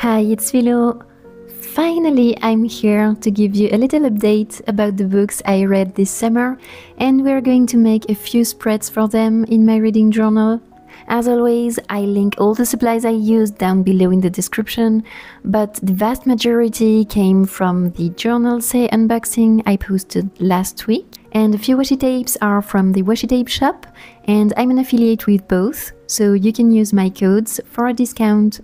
Hi, it's Filo. Finally, I'm here to give you a little update about the books I read this summer, and we're going to make a few spreads for them in my reading journal. As always, I link all the supplies I used down below in the description, but the vast majority came from the Journalsay unboxing I posted last week, and a few washi tapes are from the washi tape shop, and I'm an affiliate with both, so you can use my codes for a discount.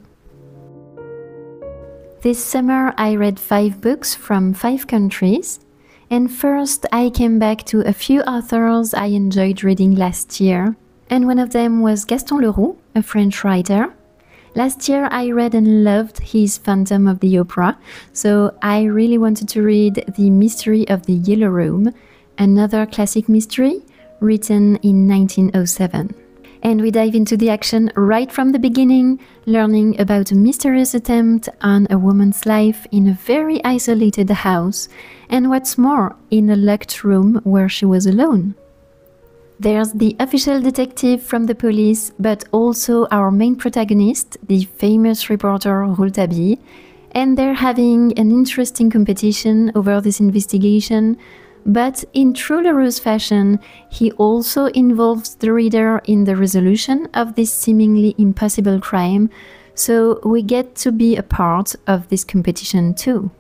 This summer I read five books from five countries. And first, I came back to a few authors I enjoyed reading last year. And one of them was Gaston Leroux, a French writer. Last year, I read and loved his Phantom of the Opera, so I really wanted to read The Mystery of the Yellow Room, another classic mystery written in 1907 and we dive into the action right from the beginning, learning about a mysterious attempt on a woman's life in a very isolated house, and what's more, in a locked room where she was alone. There's the official detective from the police, but also our main protagonist, the famous reporter Rouletabille, and they're having an interesting competition over this investigation but in true Leroux's fashion, he also involves the reader in the resolution of this seemingly impossible crime, so we get to be a part of this competition too.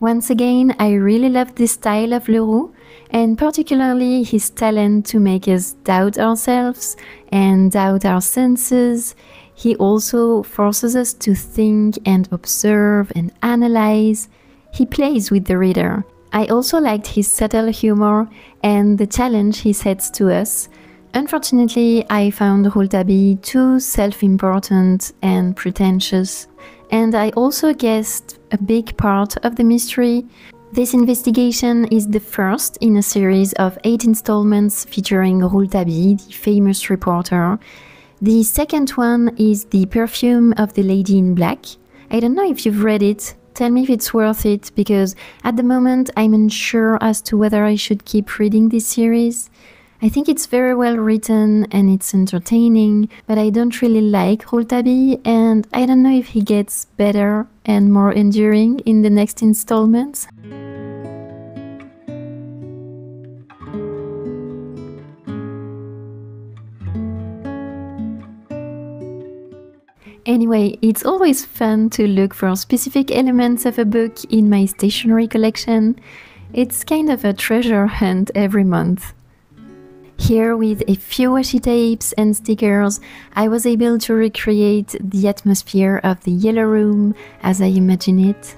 Once again, I really love this style of Leroux, and particularly his talent to make us doubt ourselves and doubt our senses. He also forces us to think and observe and analyze. He plays with the reader. I also liked his subtle humor and the challenge he sets to us. Unfortunately, I found Rouletabille too self important and pretentious, and I also guessed a big part of the mystery. This investigation is the first in a series of eight installments featuring Rouletabille, the famous reporter, the second one is The Perfume of the Lady in Black. I don't know if you've read it. Tell me if it's worth it because at the moment I'm unsure as to whether I should keep reading this series. I think it's very well written and it's entertaining, but I don't really like Rouletabille and I don't know if he gets better and more enduring in the next installments. Anyway, it's always fun to look for specific elements of a book in my stationery collection. It's kind of a treasure hunt every month. Here, with a few washi tapes and stickers, I was able to recreate the atmosphere of the Yellow Room as I imagine it.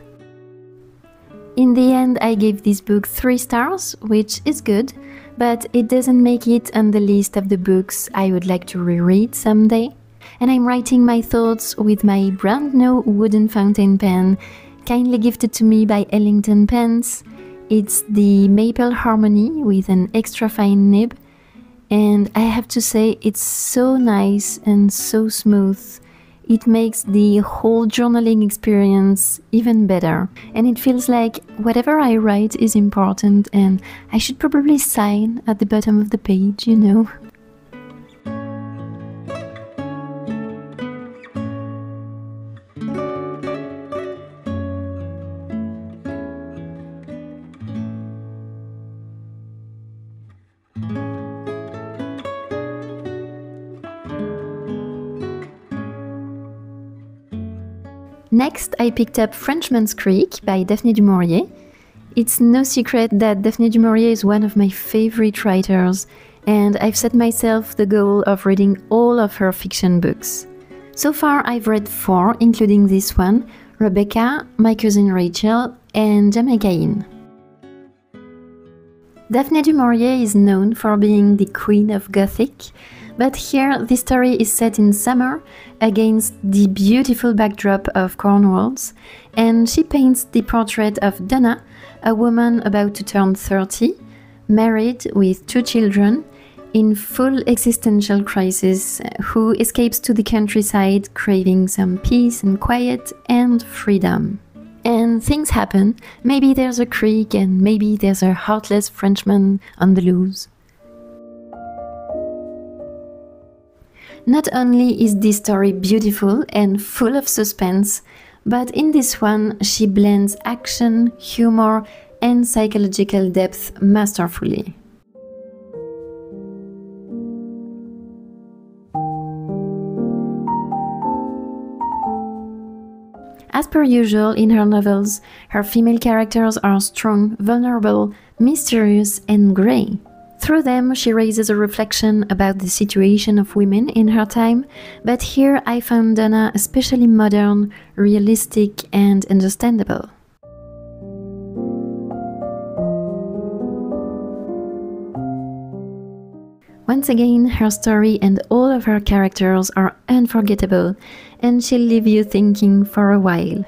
In the end, I gave this book 3 stars, which is good, but it doesn't make it on the list of the books I would like to reread someday and I'm writing my thoughts with my brand new wooden fountain pen, kindly gifted to me by Ellington Pens. It's the Maple Harmony with an extra fine nib, and I have to say it's so nice and so smooth. It makes the whole journaling experience even better, and it feels like whatever I write is important, and I should probably sign at the bottom of the page, you know. Next, I picked up Frenchman's Creek by Daphne du Maurier. It's no secret that Daphne du Maurier is one of my favorite writers, and I've set myself the goal of reading all of her fiction books. So far, I've read four, including this one Rebecca, My Cousin Rachel, and Jamaica Inn. Daphne du Maurier is known for being the queen of Gothic, but here, the story is set in summer against the beautiful backdrop of Cornwalls, and she paints the portrait of Donna, a woman about to turn 30, married with two children, in full existential crisis, who escapes to the countryside craving some peace and quiet and freedom. And things happen. Maybe there's a creek, and maybe there's a heartless Frenchman on the loose. Not only is this story beautiful and full of suspense, but in this one she blends action, humor, and psychological depth masterfully. As per usual in her novels, her female characters are strong, vulnerable, mysterious, and grey. Through them, she raises a reflection about the situation of women in her time, but here I found Donna especially modern, realistic, and understandable. Once again, her story and all of her characters are unforgettable, and she'll leave you thinking for a while.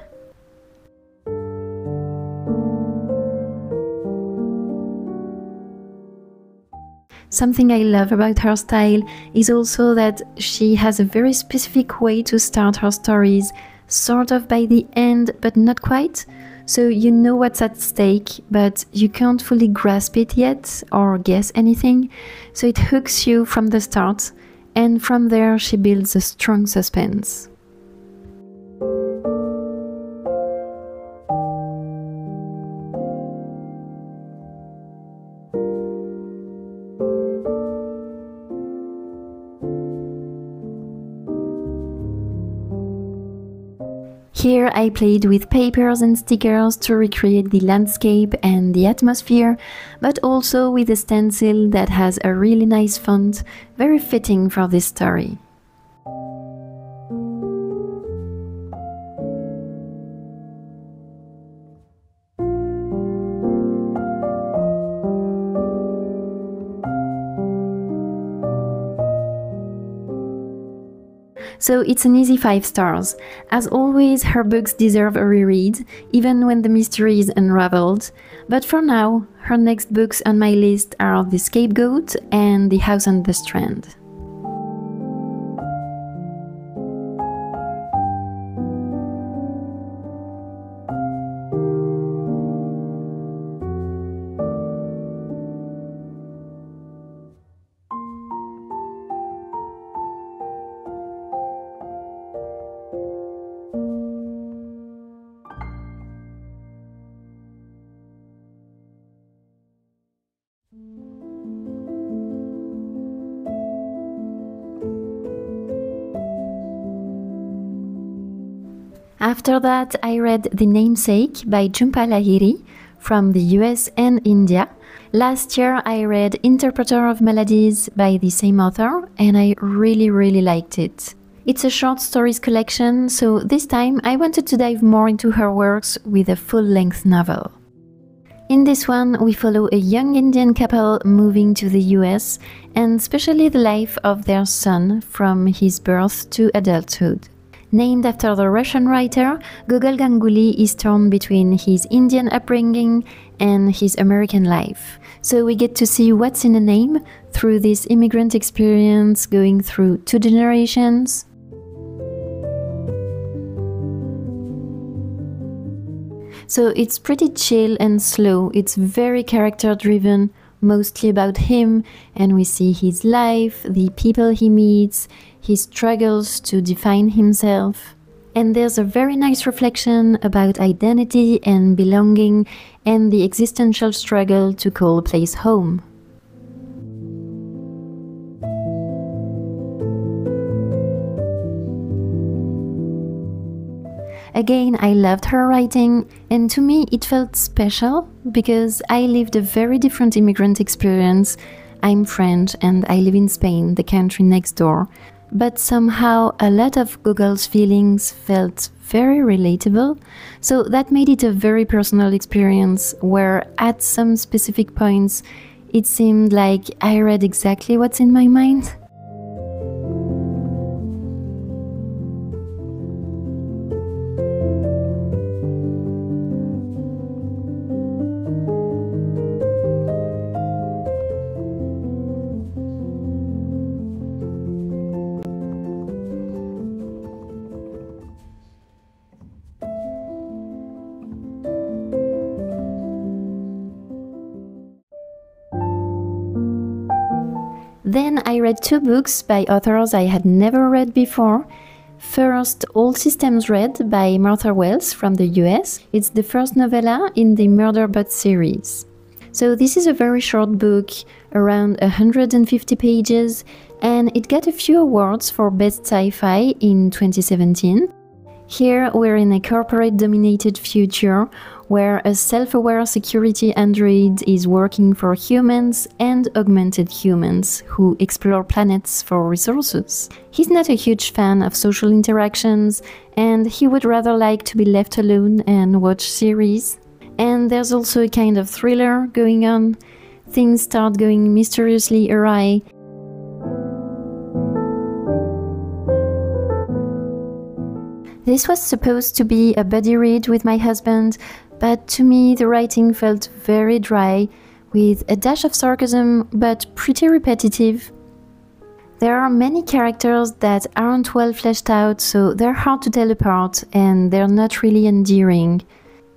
Something I love about her style is also that she has a very specific way to start her stories, sort of by the end, but not quite. So you know what's at stake, but you can't fully grasp it yet or guess anything. So it hooks you from the start, and from there she builds a strong suspense. Here I played with papers and stickers to recreate the landscape and the atmosphere, but also with a stencil that has a really nice font, very fitting for this story. So it's an easy 5 stars. As always, her books deserve a reread, even when the mystery is unraveled. But for now, her next books on my list are The Scapegoat and The House on the Strand. After that, I read The Namesake by Jhumpa Lahiri from the US and India. Last year, I read Interpreter of Maladies by the same author, and I really, really liked it. It's a short stories collection, so this time I wanted to dive more into her works with a full length novel. In this one, we follow a young Indian couple moving to the US and especially the life of their son from his birth to adulthood. Named after the Russian writer, Gogol Ganguly is torn between his Indian upbringing and his American life. So we get to see what's in a name through this immigrant experience going through two generations. So it's pretty chill and slow, it's very character driven, mostly about him, and we see his life, the people he meets, he struggles to define himself. And there's a very nice reflection about identity and belonging and the existential struggle to call a place home. Again, I loved her writing, and to me it felt special because I lived a very different immigrant experience. I'm French and I live in Spain, the country next door, but somehow a lot of Gogol's feelings felt very relatable. So that made it a very personal experience where at some specific points it seemed like I read exactly what's in my mind. Then I read two books by authors I had never read before. First, All Systems Red by Martha Wells from the US. It's the first novella in the Murderbot series. So, this is a very short book, around 150 pages, and it got a few awards for Best Sci Fi in 2017. Here, we're in a corporate dominated future where a self aware security android is working for humans and augmented humans who explore planets for resources. He's not a huge fan of social interactions and he would rather like to be left alone and watch series. And there's also a kind of thriller going on. Things start going mysteriously awry. This was supposed to be a buddy read with my husband, but to me the writing felt very dry, with a dash of sarcasm, but pretty repetitive. There are many characters that aren't well fleshed out, so they're hard to tell apart and they're not really endearing.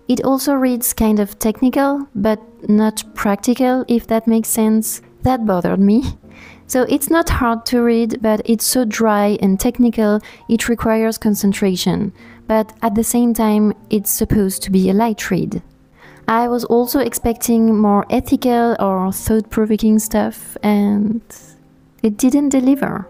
It also reads kind of technical, but not practical, if that makes sense. That bothered me. So it's not hard to read, but it's so dry and technical, it requires concentration. But at the same time, it's supposed to be a light read. I was also expecting more ethical or thought provoking stuff, and it didn't deliver.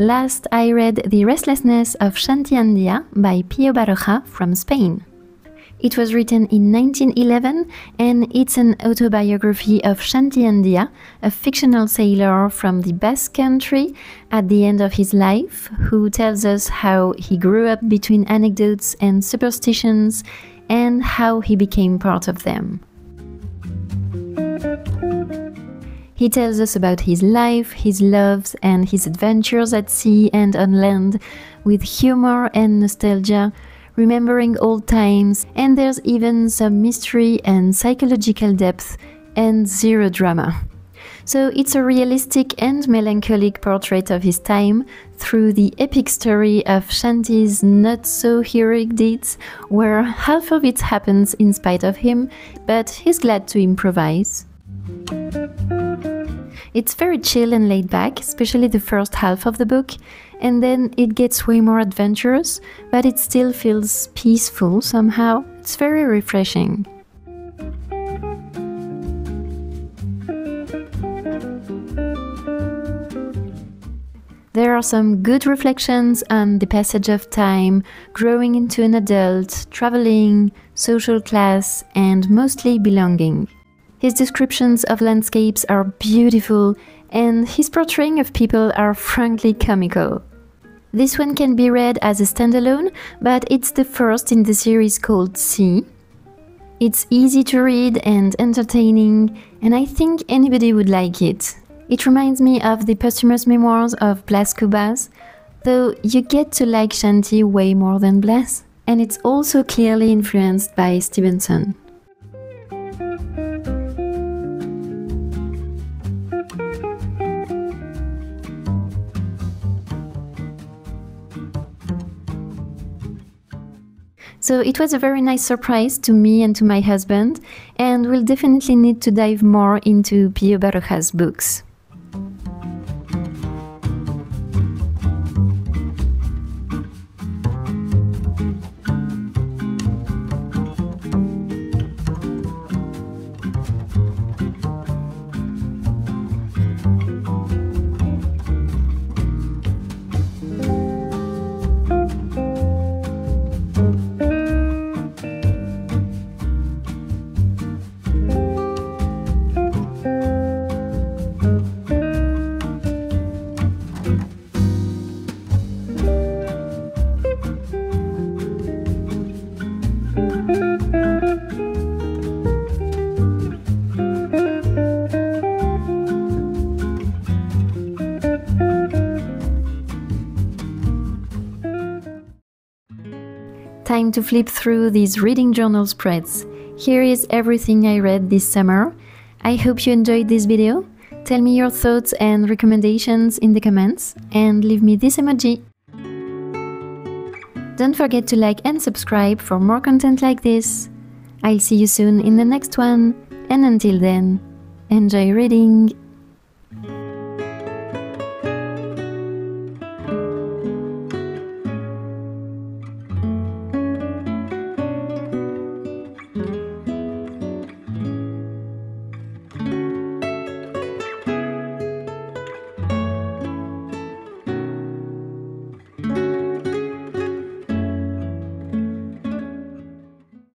Last, I read The Restlessness of Shanti by Pío Baroja from Spain. It was written in 1911 and it's an autobiography of Shanti a fictional sailor from the Basque country at the end of his life, who tells us how he grew up between anecdotes and superstitions and how he became part of them. He tells us about his life, his loves, and his adventures at sea and on land with humor and nostalgia, remembering old times, and there's even some mystery and psychological depth and zero drama. So it's a realistic and melancholic portrait of his time through the epic story of Shanti's not so heroic deeds, where half of it happens in spite of him, but he's glad to improvise. It's very chill and laid back, especially the first half of the book, and then it gets way more adventurous, but it still feels peaceful somehow. It's very refreshing. There are some good reflections on the passage of time, growing into an adult, traveling, social class, and mostly belonging. His descriptions of landscapes are beautiful, and his portraying of people are frankly comical. This one can be read as a standalone, but it's the first in the series called Sea. It's easy to read and entertaining, and I think anybody would like it. It reminds me of the posthumous memoirs of Blas Cubas, though you get to like Shanti way more than Blas, and it's also clearly influenced by Stevenson. So it was a very nice surprise to me and to my husband, and we'll definitely need to dive more into Pio Baroja's books. Time to flip through these reading journal spreads. Here is everything I read this summer. I hope you enjoyed this video. Tell me your thoughts and recommendations in the comments and leave me this emoji. Don't forget to like and subscribe for more content like this. I'll see you soon in the next one, and until then, enjoy reading!